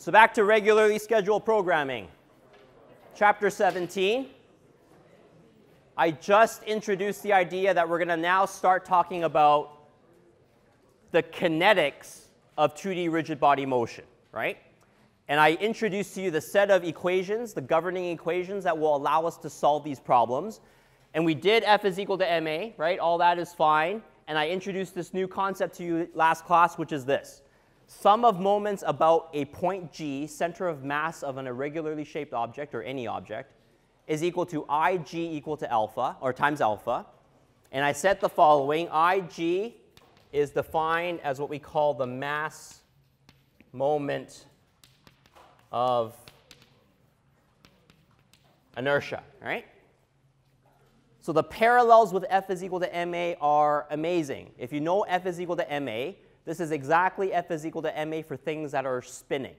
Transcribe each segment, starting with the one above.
So back to regularly scheduled programming. Chapter 17. I just introduced the idea that we're going to now start talking about the kinetics of 2D rigid body motion, right? And I introduced to you the set of equations, the governing equations that will allow us to solve these problems. And we did F is equal to ma, right? All that is fine. And I introduced this new concept to you last class, which is this. Sum of moments about a point G, center of mass of an irregularly shaped object or any object, is equal to ig equal to alpha, or times alpha. And I set the following. ig is defined as what we call the mass moment of inertia, right? So the parallels with F is equal to ma are amazing. If you know F is equal to ma, this is exactly F is equal to ma for things that are spinning,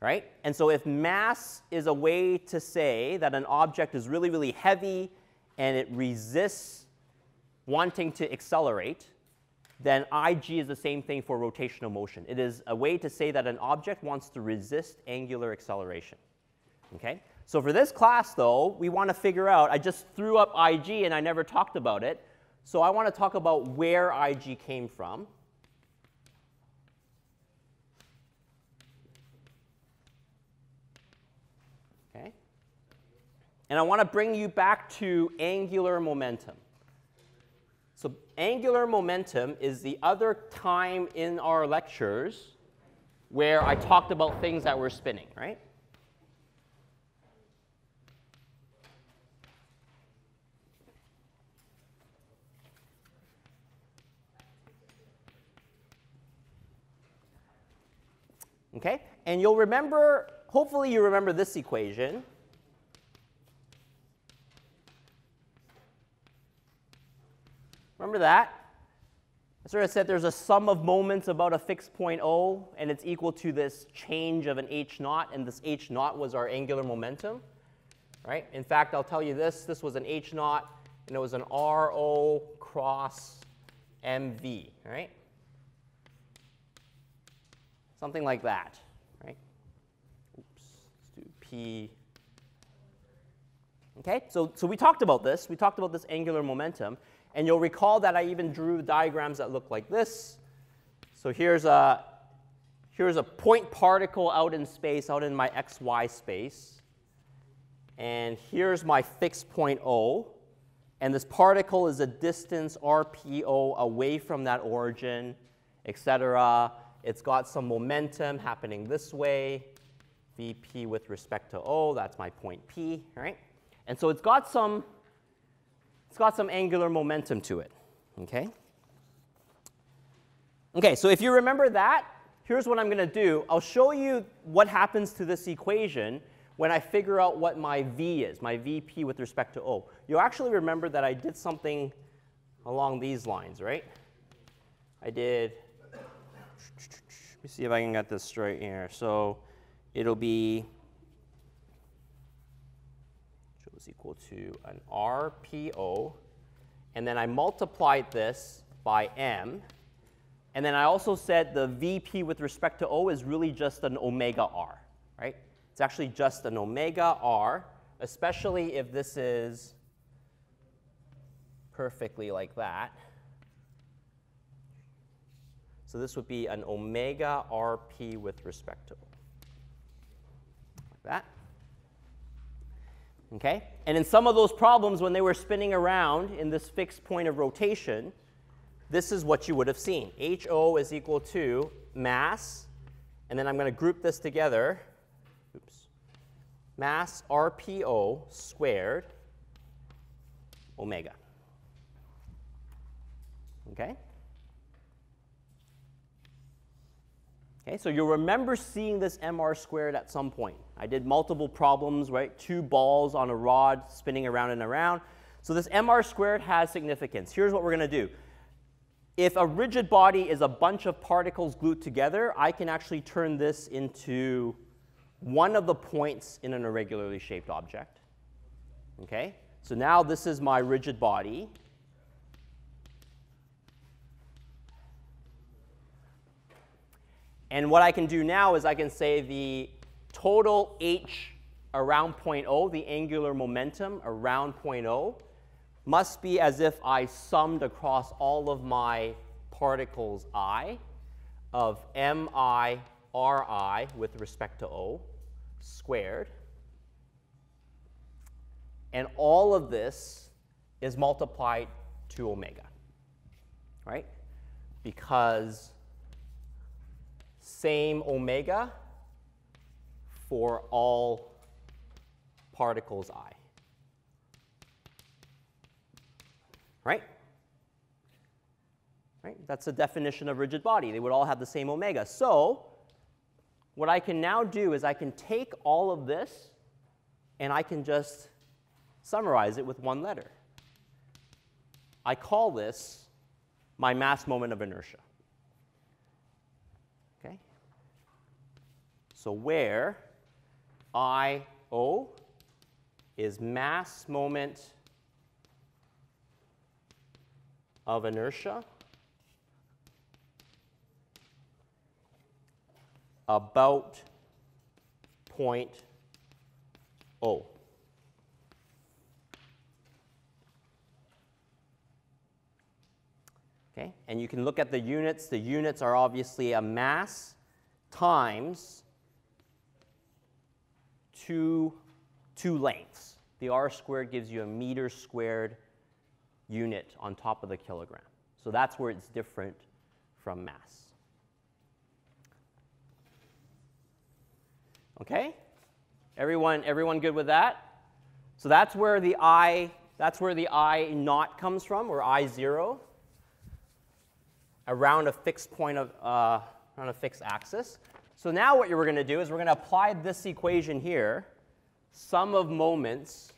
right? And so if mass is a way to say that an object is really, really heavy and it resists wanting to accelerate, then ig is the same thing for rotational motion. It is a way to say that an object wants to resist angular acceleration, okay? So for this class, though, we want to figure out, I just threw up IG and I never talked about it. So I want to talk about where IG came from. Okay. And I want to bring you back to angular momentum. So angular momentum is the other time in our lectures where I talked about things that were spinning, right? Okay? And you'll remember, hopefully you remember this equation. Remember that? I sort of said there's a sum of moments about a fixed point O, and it's equal to this change of an h naught, and this h naught was our angular momentum. Right? In fact, I'll tell you this. This was an h naught, and it was an RO cross MV. Right? Something like that, right? Oops, let's do P. Okay, so, so we talked about this. We talked about this angular momentum. And you'll recall that I even drew diagrams that look like this. So here's a, here's a point particle out in space, out in my xy space. And here's my fixed point O. And this particle is a distance RPO away from that origin, et cetera. It's got some momentum happening this way, Vp with respect to O, that's my point P, right? And so it's got some, it's got some angular momentum to it, okay? Okay, so if you remember that, here's what I'm going to do. I'll show you what happens to this equation when I figure out what my V is, my Vp with respect to O. You'll actually remember that I did something along these lines, right? I did let me see if I can get this straight here. So it'll be is equal to an RPO, and then I multiplied this by M, and then I also said the VP with respect to O is really just an omega R, right? It's actually just an omega R, especially if this is perfectly like that. So this would be an omega RP with respect to like that. Okay? And in some of those problems, when they were spinning around in this fixed point of rotation, this is what you would have seen. HO is equal to mass, and then I'm going to group this together. Oops. Mass RPO squared omega. Okay? Okay, so you'll remember seeing this mr squared at some point. I did multiple problems, right? Two balls on a rod spinning around and around. So this mr squared has significance. Here's what we're going to do. If a rigid body is a bunch of particles glued together, I can actually turn this into one of the points in an irregularly shaped object. Okay? So now this is my rigid body. And what I can do now is I can say the total h around point O, the angular momentum around point O, must be as if I summed across all of my particles i of mi ri with respect to O squared. And all of this is multiplied to omega, right? Because same omega for all particles i. Right? Right? That's the definition of rigid body. They would all have the same omega. So what I can now do is I can take all of this and I can just summarize it with one letter. I call this my mass moment of inertia. Okay? So where I, O is mass moment of inertia about point O. Okay, and you can look at the units. The units are obviously a mass times two, two lengths. The r squared gives you a meter squared unit on top of the kilogram. So that's where it's different from mass. Okay? Everyone, everyone good with that? So that's where the I, that's where the I naught comes from, or I zero, around a fixed point of, uh, around a fixed axis. So now what we're going to do is we're going to apply this equation here, sum of moments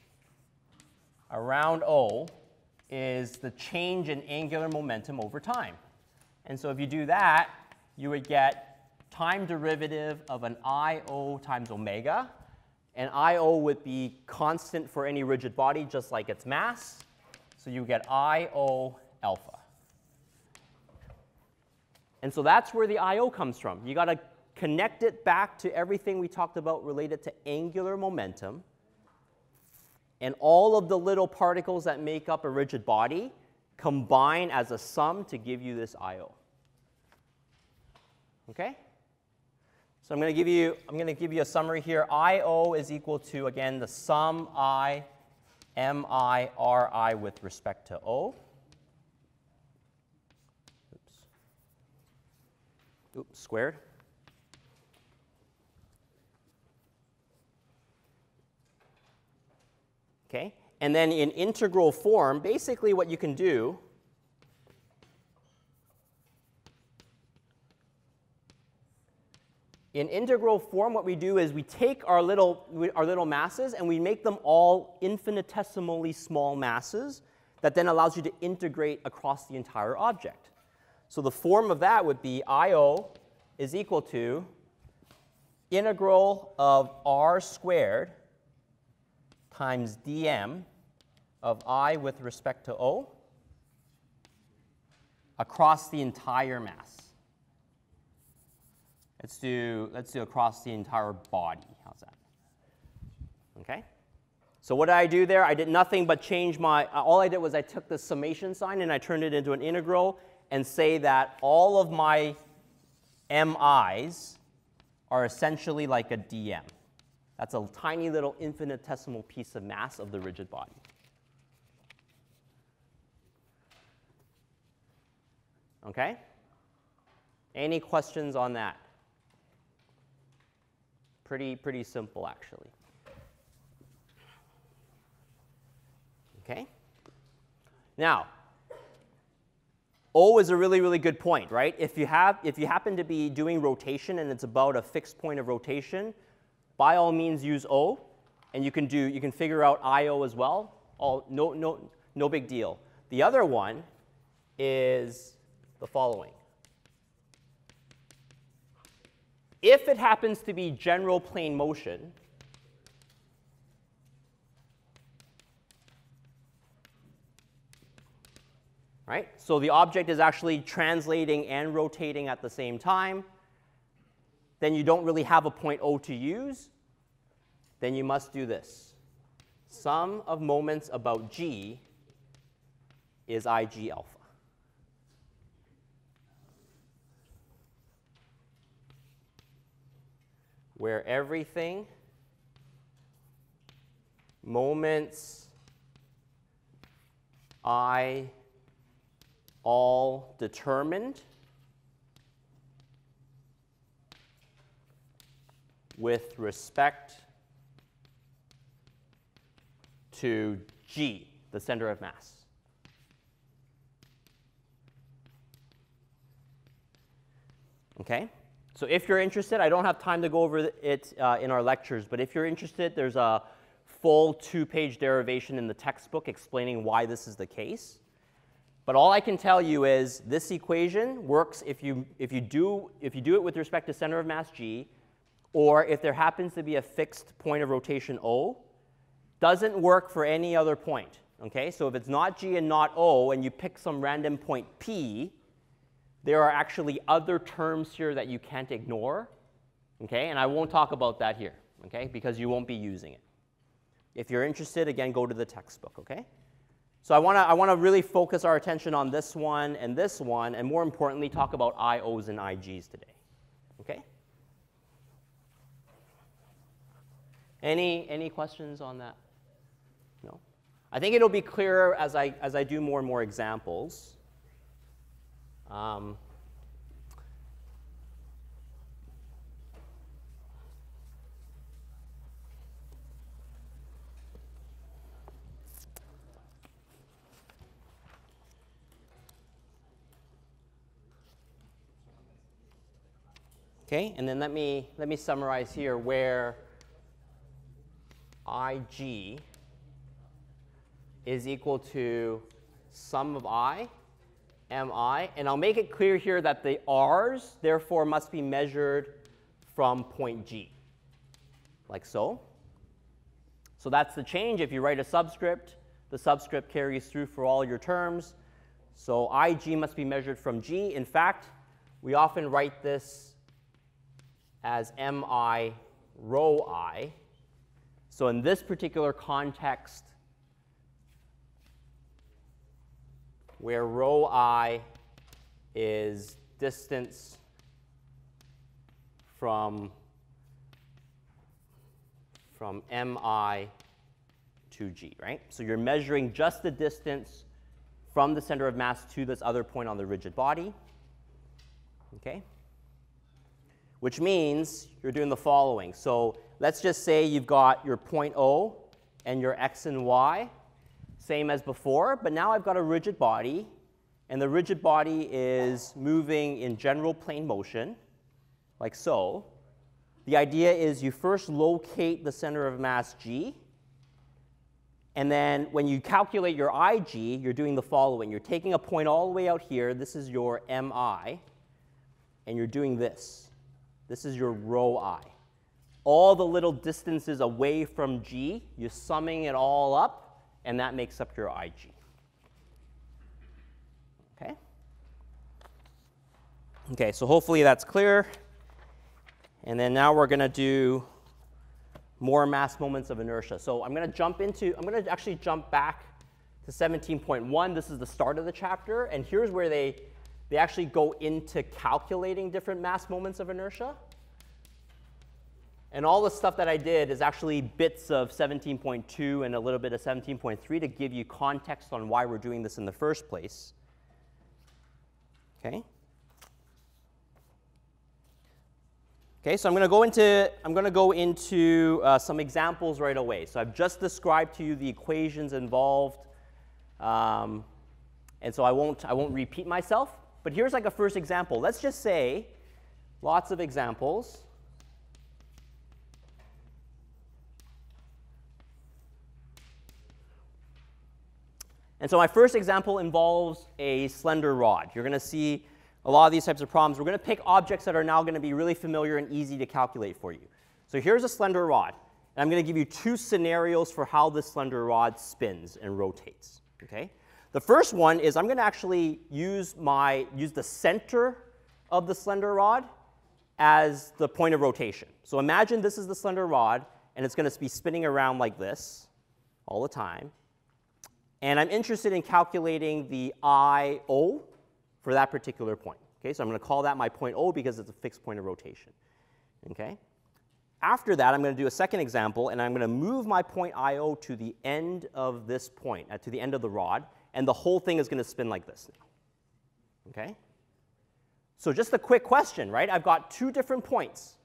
around O is the change in angular momentum over time. And so if you do that, you would get time derivative of an IO times omega. And IO would be constant for any rigid body, just like its mass. So you get IO alpha. And so that's where the IO comes from. You got to connect it back to everything we talked about related to angular momentum. And all of the little particles that make up a rigid body combine as a sum to give you this IO. Okay? So I'm going to give you I'm going to give you a summary here. IO is equal to again the sum I m i r i with respect to O. Oops. Oops, squared. Okay? And then in integral form, basically what you can do in integral form, what we do is we take our little, our little masses and we make them all infinitesimally small masses that then allows you to integrate across the entire object. So the form of that would be IO is equal to integral of r squared times dm of i with respect to O across the entire mass. Let's do, let's do across the entire body. How's that? Okay? So what did I do there? I did nothing but change my, uh, all I did was I took the summation sign and I turned it into an integral and say that all of my mi's are essentially like a dm. That's a tiny little infinitesimal piece of mass of the rigid body. Okay? Any questions on that? Pretty, pretty simple, actually. Okay? Now, O is a really, really good point, right? If you, have, if you happen to be doing rotation and it's about a fixed point of rotation, by all means use O, and you can do you can figure out IO as well. All no no no big deal. The other one is the following. If it happens to be general plane motion, right? So the object is actually translating and rotating at the same time. Then you don't really have a point O to use, then you must do this. Sum of moments about G is Ig alpha. Where everything, moments, I, all determined, with respect to G, the center of mass. Okay? So if you're interested, I don't have time to go over it uh, in our lectures, but if you're interested, there's a full two-page derivation in the textbook explaining why this is the case. But all I can tell you is this equation works if you, if you, do, if you do it with respect to center of mass G, or if there happens to be a fixed point of rotation O, doesn't work for any other point. Okay, so if it's not G and not O, and you pick some random point P, there are actually other terms here that you can't ignore. Okay, and I won't talk about that here, okay, because you won't be using it. If you're interested, again, go to the textbook, okay? So I want to I wanna really focus our attention on this one and this one, and more importantly, talk about IOs and IGs today, okay? Any, any questions on that? No? I think it'll be clearer as I, as I do more and more examples. Um, Okay, and then let me, let me summarize here where Ig is equal to sum of i, mi, and I'll make it clear here that the r's therefore must be measured from point G, like so. So that's the change. If you write a subscript, the subscript carries through for all your terms. So Ig must be measured from G. In fact, we often write this as mi rho i, so in this particular context, where rho i is distance from, from mi to g, right? So you're measuring just the distance from the center of mass to this other point on the rigid body. Okay? Which means you're doing the following. So let's just say you've got your point O and your x and y, same as before, but now I've got a rigid body, and the rigid body is moving in general plane motion, like so. The idea is you first locate the center of mass g, and then when you calculate your IG, you're doing the following. You're taking a point all the way out here, this is your MI, and you're doing this. This is your rho I all the little distances away from G, you're summing it all up, and that makes up your IG. Okay? Okay, so hopefully that's clear. And then now we're going to do more mass moments of inertia. So I'm going to jump into, I'm going to actually jump back to 17.1. This is the start of the chapter. And here's where they, they actually go into calculating different mass moments of inertia. And all the stuff that I did is actually bits of 17.2 and a little bit of 17.3 to give you context on why we're doing this in the first place. Okay? Okay, so I'm going to go into, I'm going to go into uh, some examples right away. So I've just described to you the equations involved, um, and so I won't, I won't repeat myself. But here's like a first example. Let's just say, lots of examples. And so my first example involves a slender rod. You're going to see a lot of these types of problems. We're going to pick objects that are now going to be really familiar and easy to calculate for you. So here's a slender rod. And I'm going to give you two scenarios for how this slender rod spins and rotates. Okay? The first one is I'm going to actually use, my, use the center of the slender rod as the point of rotation. So imagine this is the slender rod, and it's going to be spinning around like this all the time. And I'm interested in calculating the I-O for that particular point. Okay, so I'm going to call that my point O because it's a fixed point of rotation. Okay? After that, I'm going to do a second example, and I'm going to move my point IO to the end of this point, uh, to the end of the rod, and the whole thing is going to spin like this now. Okay? So just a quick question, right? I've got two different points,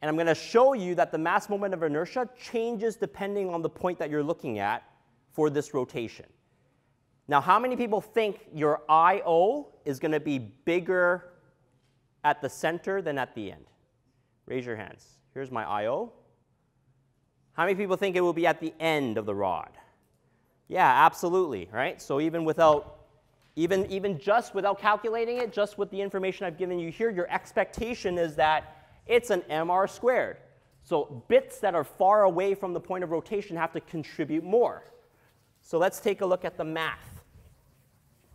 and I'm going to show you that the mass moment of inertia changes depending on the point that you're looking at for this rotation. Now, how many people think your IO is going to be bigger at the center than at the end? Raise your hands. Here's my IO. How many people think it will be at the end of the rod? Yeah, absolutely, right? So even without, even, even just without calculating it, just with the information I've given you here, your expectation is that it's an mr squared. So bits that are far away from the point of rotation have to contribute more. So let's take a look at the math.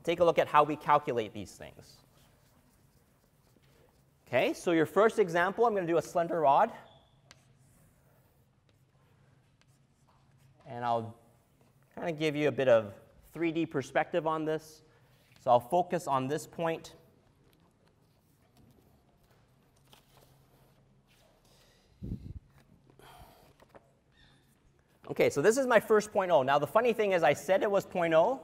Take a look at how we calculate these things. Okay, so your first example, I'm going to do a slender rod. And I'll kind of give you a bit of 3D perspective on this. So I'll focus on this point. Okay, so this is my first point O. Now the funny thing is I said it was point O,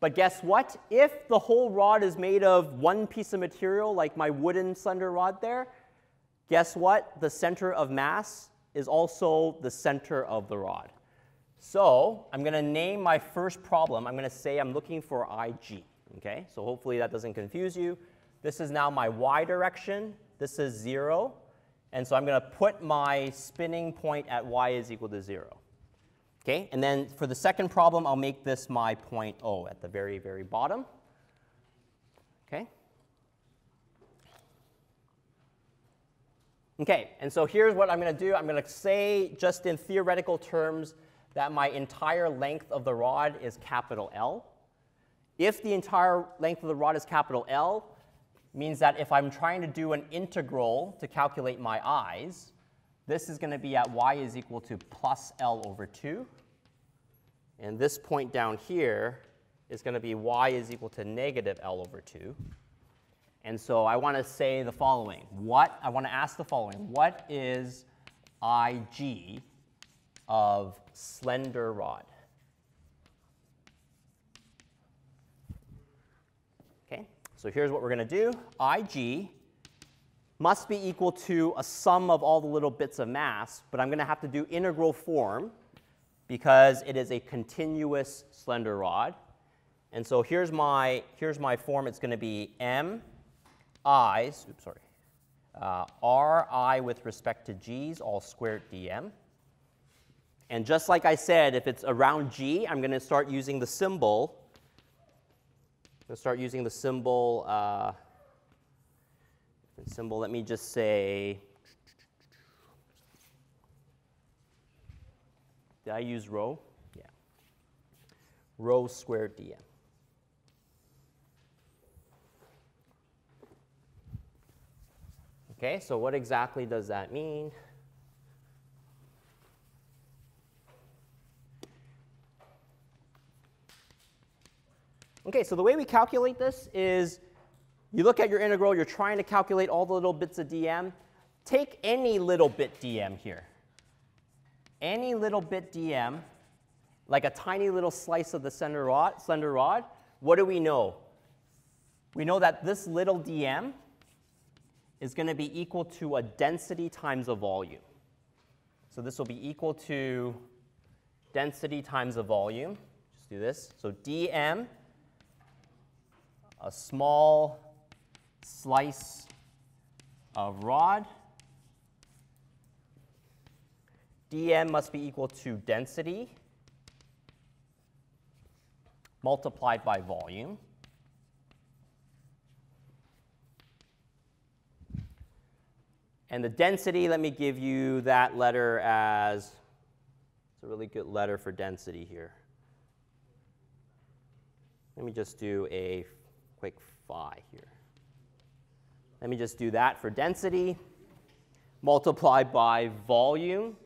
but guess what? If the whole rod is made of one piece of material, like my wooden slender rod there, guess what? The center of mass is also the center of the rod. So I'm going to name my first problem. I'm going to say I'm looking for IG. Okay, so hopefully that doesn't confuse you. This is now my y direction. This is 0. And so I'm going to put my spinning point at y is equal to 0. Okay, and then for the second problem, I'll make this my point O at the very, very bottom. Okay. Okay, and so here's what I'm going to do. I'm going to say, just in theoretical terms, that my entire length of the rod is capital L. If the entire length of the rod is capital L, means that if I'm trying to do an integral to calculate my i's, this is going to be at y is equal to plus L over 2. And this point down here is going to be y is equal to negative L over 2. And so I want to say the following. What, I want to ask the following. What is IG of slender rod. Okay, so here's what we're going to do. IG must be equal to a sum of all the little bits of mass, but I'm going to have to do integral form because it is a continuous slender rod. And so here's my, here's my form. It's going to be m i's, oops, sorry, uh, ri with respect to g's, all squared dm. And just like I said, if it's around G, I'm going to start using the symbol. I'm going to start using the symbol, uh, symbol, let me just say, did I use rho? Yeah. Rho squared dm. Okay, so what exactly does that mean? Okay, so the way we calculate this is you look at your integral, you're trying to calculate all the little bits of dm. Take any little bit dm here. Any little bit dm, like a tiny little slice of the slender rod, slender rod, what do we know? We know that this little dm is going to be equal to a density times a volume. So this will be equal to density times a volume. Just do this. So dm a small slice of rod. dm must be equal to density multiplied by volume. And the density, let me give you that letter as, it's a really good letter for density here. Let me just do a quick phi here. Let me just do that for density. multiplied by volume.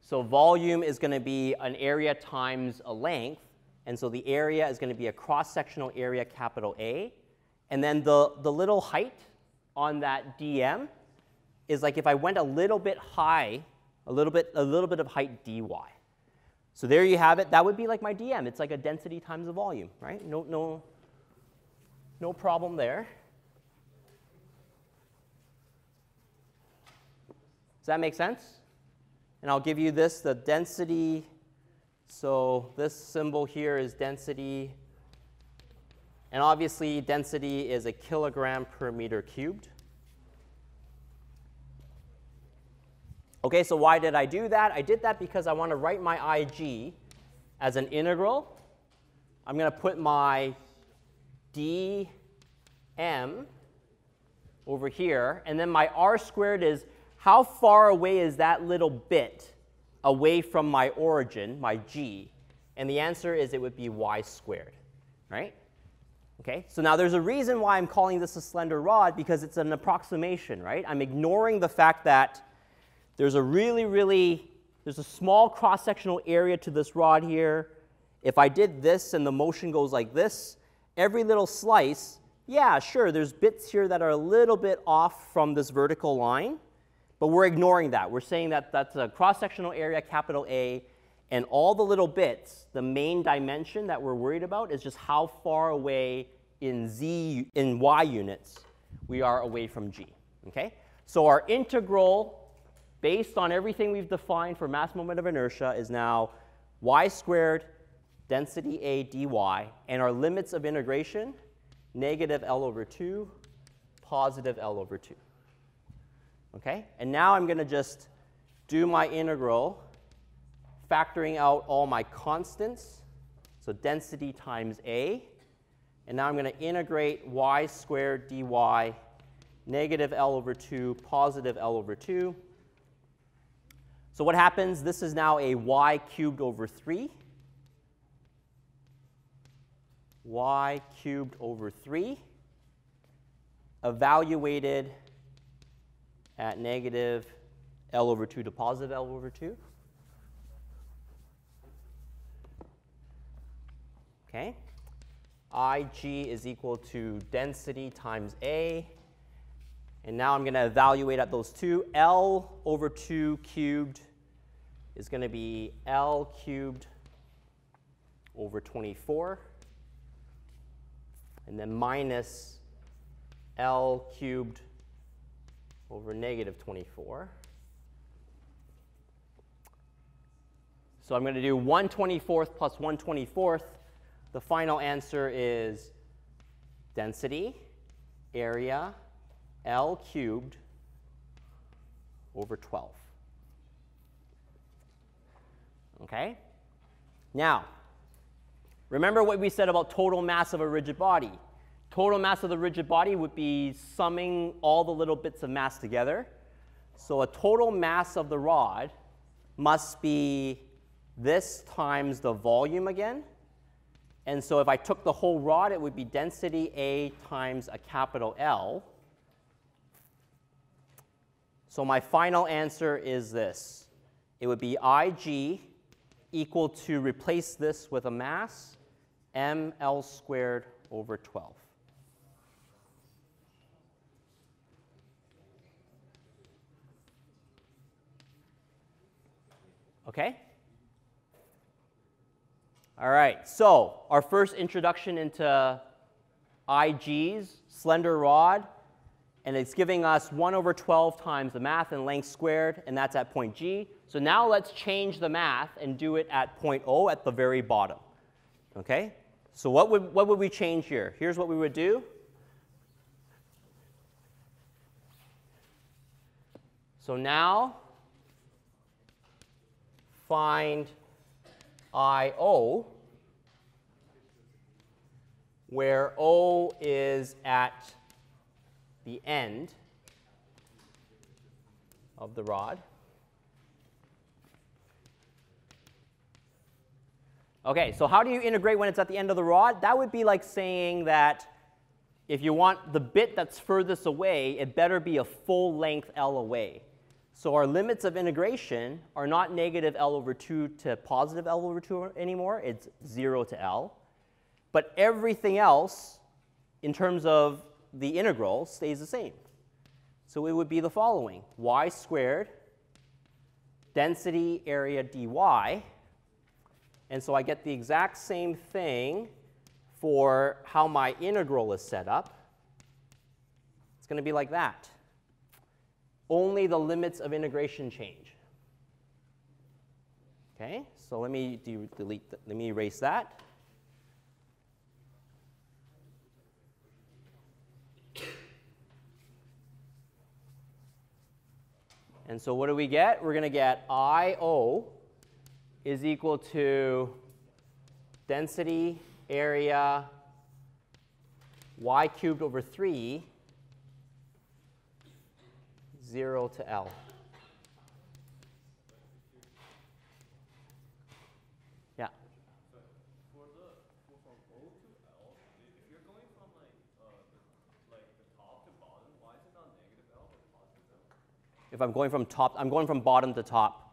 So volume is going to be an area times a length. And so the area is going to be a cross-sectional area, capital A. And then the, the little height on that dm is like if I went a little bit high, a little bit, a little bit of height dy. So there you have it. That would be like my dm. It's like a density times the volume, right? No, no, no problem there. Does that make sense? And I'll give you this, the density. So this symbol here is density. And obviously, density is a kilogram per meter cubed. Okay, so why did I do that? I did that because I want to write my IG as an integral. I'm going to put my dm over here, and then my r squared is how far away is that little bit away from my origin, my g? And the answer is it would be y squared, right? Okay, so now there's a reason why I'm calling this a slender rod because it's an approximation, right? I'm ignoring the fact that there's a really, really, there's a small cross-sectional area to this rod here. If I did this and the motion goes like this, every little slice, yeah, sure, there's bits here that are a little bit off from this vertical line, but we're ignoring that. We're saying that that's a cross-sectional area, capital A, and all the little bits, the main dimension that we're worried about is just how far away in z, in y units we are away from g, okay? So our integral based on everything we've defined for mass moment of inertia, is now y squared density A dy, and our limits of integration, negative L over 2, positive L over 2. Okay? And now I'm going to just do my integral, factoring out all my constants, so density times A. And now I'm going to integrate y squared dy, negative L over 2, positive L over 2. So what happens? This is now a y cubed over 3. y cubed over 3 evaluated at negative L over 2 to positive L over 2. Okay. IG is equal to density times A and now I'm going to evaluate at those two. L over 2 cubed is going to be L cubed over 24. And then minus L cubed over negative 24. So I'm going to do 1 24th plus 1 24th. The final answer is density, area, L cubed over 12. Okay? Now, remember what we said about total mass of a rigid body. Total mass of the rigid body would be summing all the little bits of mass together. So a total mass of the rod must be this times the volume again. And so if I took the whole rod, it would be density A times a capital L. So my final answer is this. It would be Ig equal to replace this with a mass, ml squared over 12. Okay? All right, so our first introduction into IGs, slender rod, and it's giving us 1 over 12 times the math and length squared, and that's at point G. So now let's change the math and do it at point O at the very bottom. Okay? So what would, what would we change here? Here's what we would do. So now find IO, where O is at the end of the rod. Okay, so how do you integrate when it's at the end of the rod? That would be like saying that if you want the bit that's furthest away, it better be a full length L away. So our limits of integration are not negative L over 2 to positive L over 2 anymore. It's 0 to L. But everything else, in terms of the integral, stays the same. So it would be the following. y squared density area dy. And so I get the exact same thing for how my integral is set up. It's going to be like that. Only the limits of integration change. Okay, so let me delete, let me erase that. And so what do we get? We're going to get IO is equal to density area y cubed over 3, 0 to L. Yeah. If I'm going from top, I'm going from bottom to top.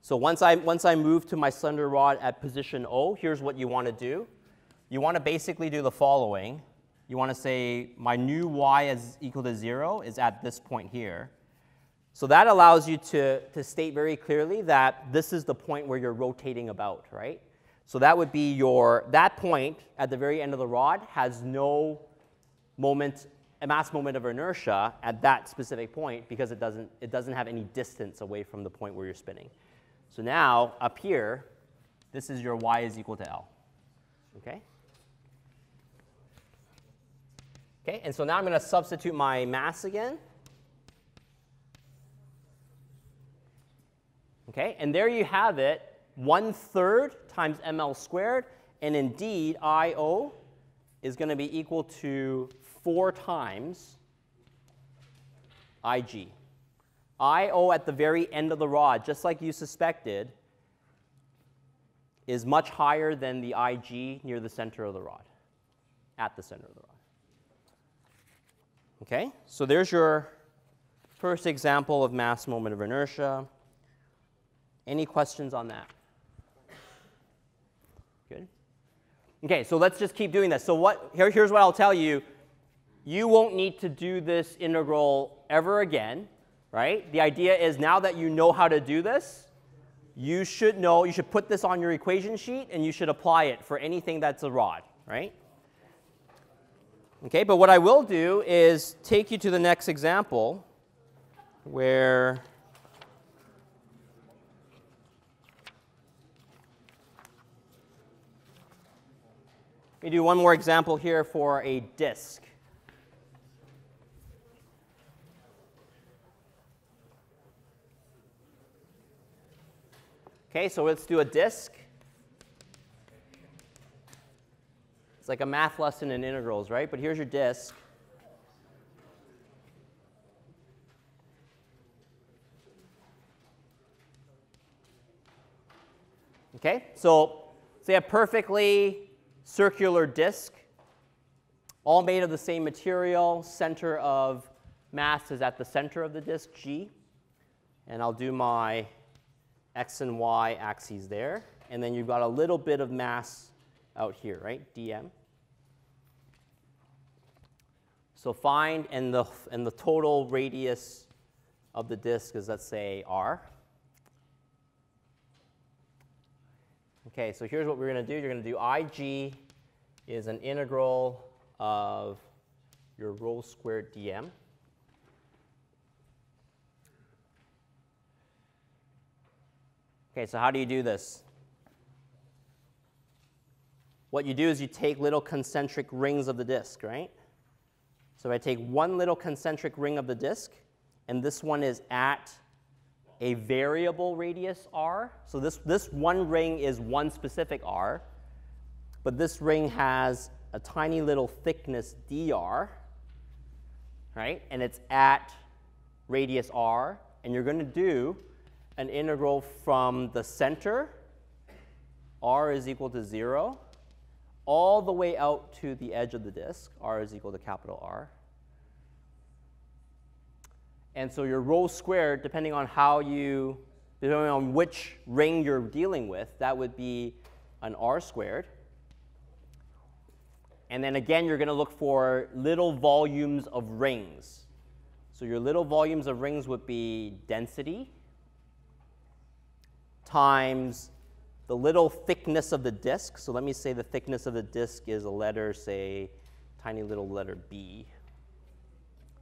So once I, once I move to my slender rod at position O, here's what you want to do. You want to basically do the following. You want to say my new y is equal to 0 is at this point here. So that allows you to, to state very clearly that this is the point where you're rotating about, right? So that would be your, that point at the very end of the rod has no moment, a mass moment of inertia at that specific point because it doesn't, it doesn't have any distance away from the point where you're spinning. So now, up here, this is your y is equal to L. Okay? Okay, and so now I'm going to substitute my mass again. Okay, and there you have it, 1 third times ml squared, and indeed IO is going to be equal to 4 times IG. IO at the very end of the rod, just like you suspected, is much higher than the IG near the center of the rod, at the center of the rod. Okay, so there's your first example of mass moment of inertia. Any questions on that? Good. Okay, so let's just keep doing this. So what, here, here's what I'll tell you. You won't need to do this integral ever again right? The idea is now that you know how to do this, you should know, you should put this on your equation sheet and you should apply it for anything that's a rod, right? Okay, but what I will do is take you to the next example where me do one more example here for a disk. Okay, so let's do a disk. It's like a math lesson in integrals, right? But here's your disk. Okay, so say a perfectly circular disk, all made of the same material. Center of mass is at the center of the disk, G. And I'll do my x and y axes there. And then you've got a little bit of mass out here, right? dm. So find, and the, and the total radius of the disk is, let's say, r. Okay, so here's what we're going to do. You're going to do ig is an integral of your rho squared dm. Okay, so how do you do this? What you do is you take little concentric rings of the disk, right? So I take one little concentric ring of the disk, and this one is at a variable radius r. So this, this one ring is one specific r, but this ring has a tiny little thickness dr, right? And it's at radius r, and you're going to do an integral from the center, r is equal to 0, all the way out to the edge of the disk, r is equal to capital R. And so your rho squared, depending on how you, depending on which ring you're dealing with, that would be an r squared. And then again, you're going to look for little volumes of rings. So your little volumes of rings would be density times the little thickness of the disk. So let me say the thickness of the disk is a letter, say, tiny little letter B.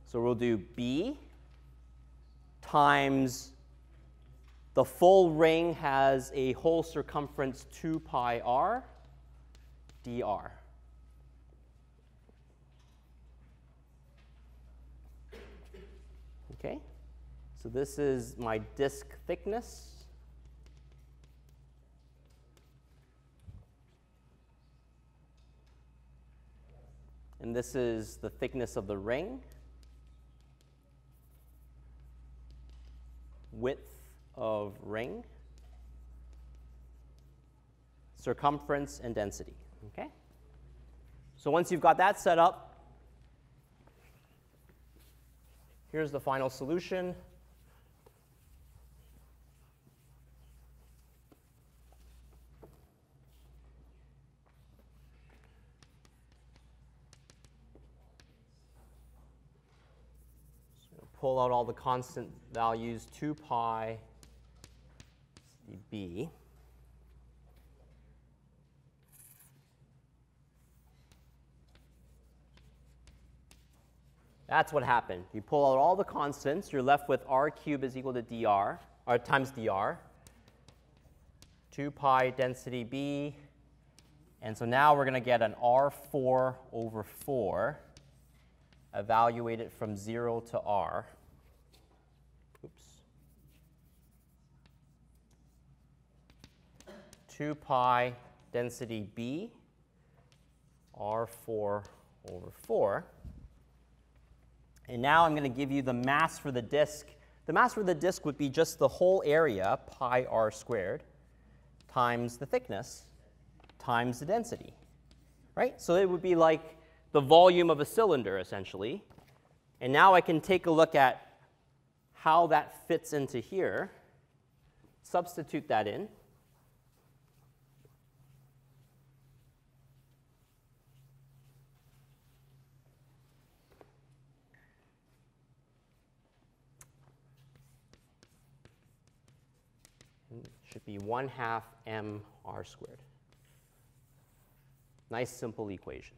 So we'll do B times the full ring has a whole circumference 2 pi r dr. Okay, so this is my disk thickness. And this is the thickness of the ring. Width of ring. Circumference and density. Okay? So once you've got that set up, here's the final solution. Pull out all the constant values, 2 pi b. That's what happened. You pull out all the constants, you're left with r cubed is equal to dr, or times dr, 2 pi density b, and so now we're going to get an r4 over 4 evaluate it from 0 to r. Oops. 2 pi density b, r4 over 4. And now I'm going to give you the mass for the disk. The mass for the disk would be just the whole area, pi r squared, times the thickness, times the density. Right? So it would be like the volume of a cylinder, essentially. And now I can take a look at how that fits into here, substitute that in. It should be 1 half m r squared. Nice simple equation.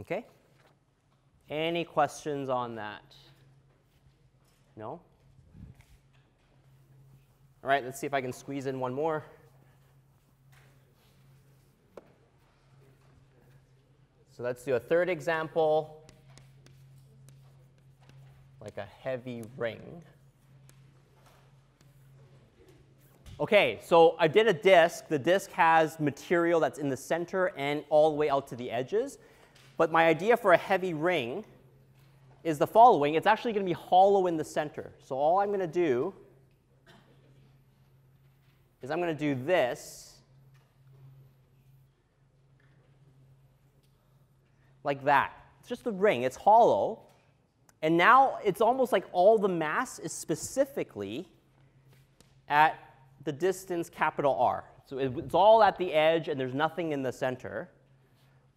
Okay? Any questions on that? No? All right, let's see if I can squeeze in one more. So let's do a third example, like a heavy ring. Okay, so I did a disk. The disk has material that's in the center and all the way out to the edges. But my idea for a heavy ring is the following. It's actually going to be hollow in the center. So all I'm going to do is I'm going to do this like that. It's just a ring. It's hollow. And now it's almost like all the mass is specifically at the distance capital R. So it's all at the edge and there's nothing in the center.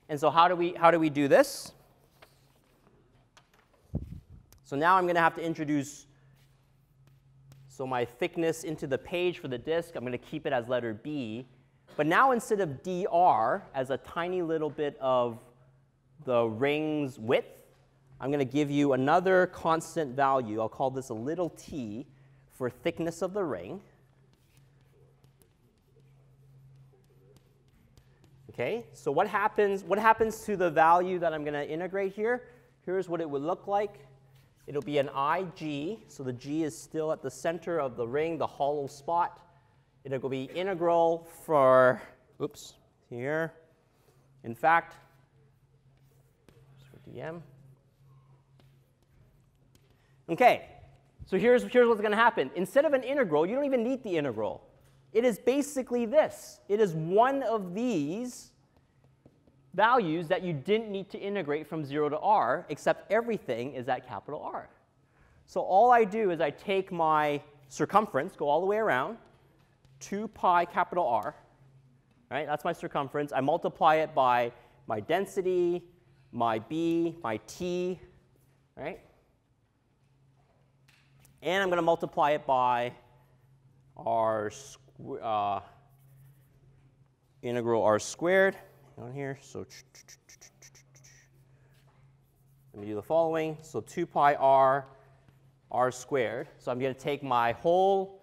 And so how do we, how do, we do this? So now I'm going to have to introduce so my thickness into the page for the disk. I'm going to keep it as letter B. But now instead of dr as a tiny little bit of the ring's width, I'm going to give you another constant value. I'll call this a little t for thickness of the ring. Okay, so what happens, what happens to the value that I'm going to integrate here? Here's what it would look like. It'll be an IG, so the G is still at the center of the ring, the hollow spot. It'll be integral for, oops, here. In fact, dm. Okay, So here's, here's what's going to happen. Instead of an integral, you don't even need the integral. It is basically this. It is one of these values that you didn't need to integrate from 0 to r, except everything is at capital R. So all I do is I take my circumference, go all the way around, 2 pi capital R, right? That's my circumference. I multiply it by my density, my b, my t, right? And I'm going to multiply it by r uh, integral r squared on here. So let me do the following. So 2 pi r r squared. So I'm going to take my whole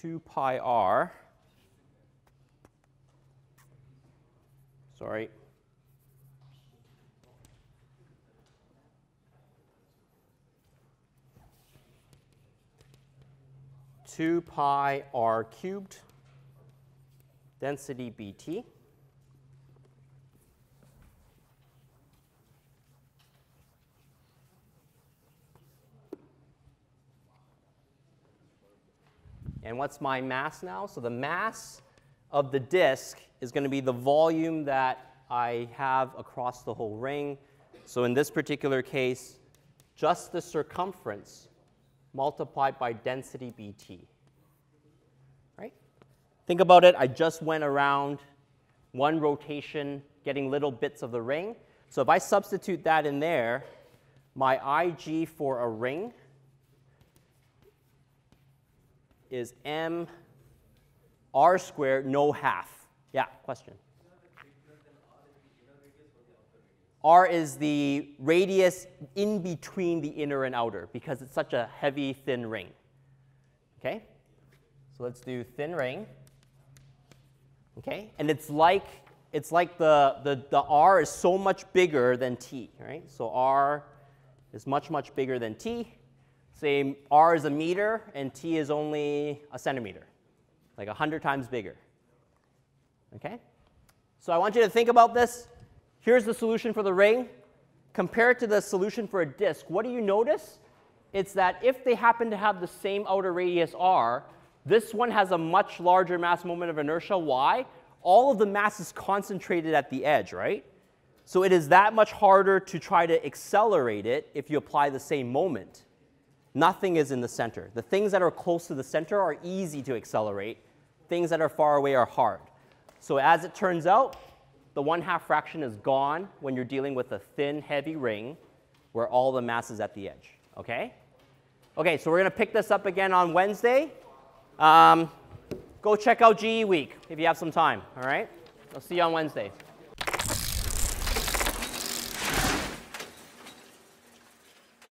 2 pi r, sorry, two pi r cubed density bt. And what's my mass now? So the mass of the disk is going to be the volume that I have across the whole ring. So in this particular case, just the circumference multiplied by density bt. Right? Think about it. I just went around one rotation getting little bits of the ring. So if I substitute that in there, my IG for a ring is m r squared, no half. Yeah, question. R is the radius in between the inner and outer because it's such a heavy, thin ring. Okay? So let's do thin ring. Okay? And it's like it's like the, the, the R is so much bigger than T, right? So R is much, much bigger than T. Say r is a meter and t is only a centimeter, like 100 times bigger. Okay? So I want you to think about this. Here's the solution for the ring. Compare it to the solution for a disk. What do you notice? It's that if they happen to have the same outer radius r, this one has a much larger mass moment of inertia. Why? All of the mass is concentrated at the edge, right? So it is that much harder to try to accelerate it if you apply the same moment. Nothing is in the center. The things that are close to the center are easy to accelerate. Things that are far away are hard. So as it turns out, the one half fraction is gone when you're dealing with a thin, heavy ring where all the mass is at the edge. Okay? Okay, so we're going to pick this up again on Wednesday. Um, go check out GE Week if you have some time. All right? I'll see you on Wednesday.